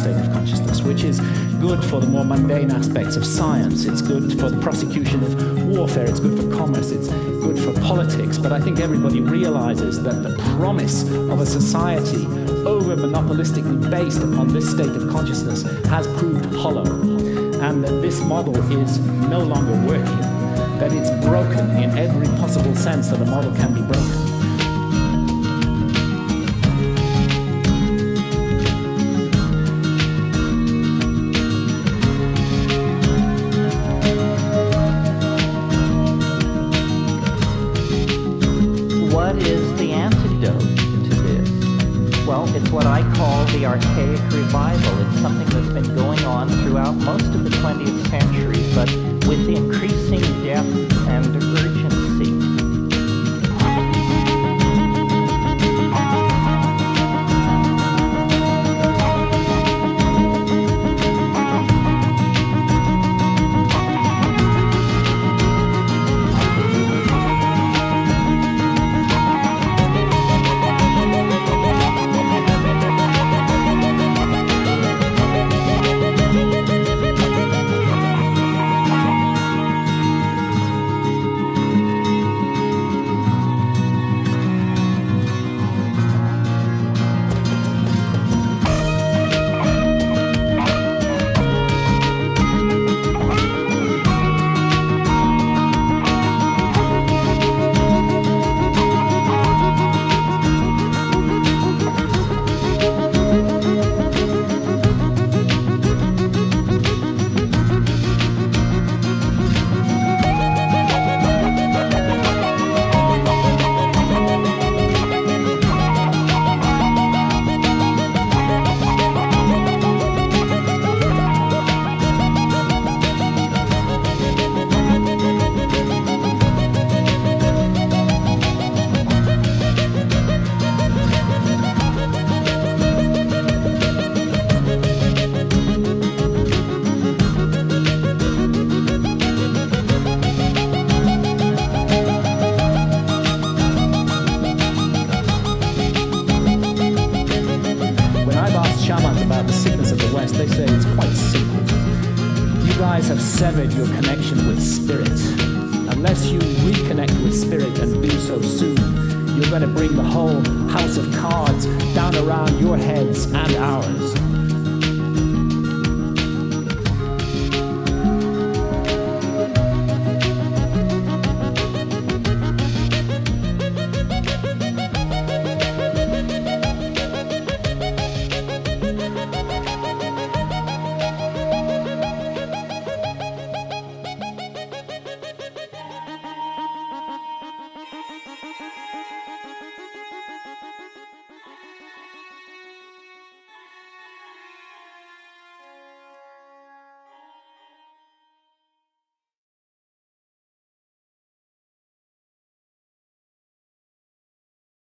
state of consciousness, which is good for the more mundane aspects of science. It's good for the prosecution of warfare. It's good for commerce. It's good for politics. But I think everybody realizes that the promise of a society over monopolistically based upon this state of consciousness has proved hollow, and that this model is no longer working, that it's broken in every possible sense that a model can be broken. What is the antidote to this? Well, it's what I call the archaic revival. It's something that's been going on throughout most of the 20th century, but with increasing depth West, they say it's quite simple. You guys have severed your connection with spirit. Unless you reconnect with spirit and do so soon, you're going to bring the whole house of cards down around your heads and ours.